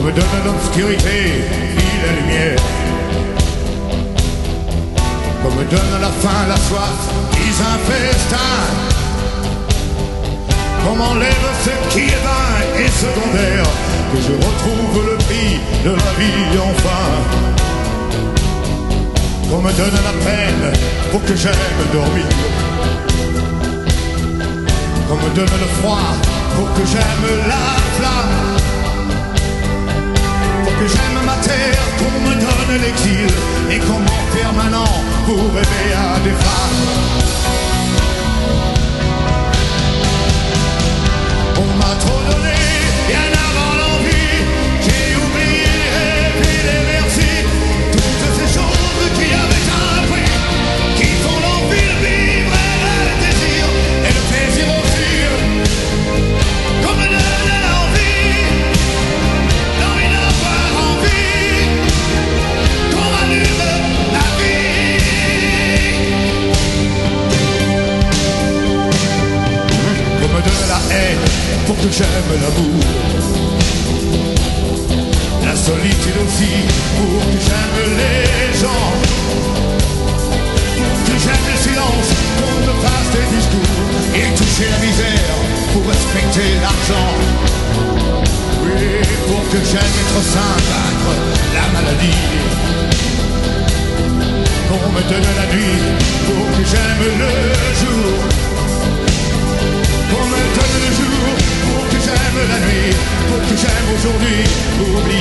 donne l'obscurité et la lumière. Qu'on me donne la faim, la soif, ils un festin. Qu'on m'enlève ce qui est vain et secondaire. Que je retrouve le prix de la vie enfin. Qu'on me donne la peine pour que j'aime dormir. Qu'on me donne le froid pour que j'aime la flamme que j'aime ma terre, qu'on me donne l'exil et qu'on m'enferme maintenant pour rêver à des femmes? J'aime l'amour. La solitude aussi pour que j'aime les gens. Pour que j'aime le silence, qu'on me fasse des discours. Et toucher la misère pour respecter l'argent. Oui, pour que j'aime être sain, vaincre la maladie. Qu'on me donne la nuit pour que j'aime le pour que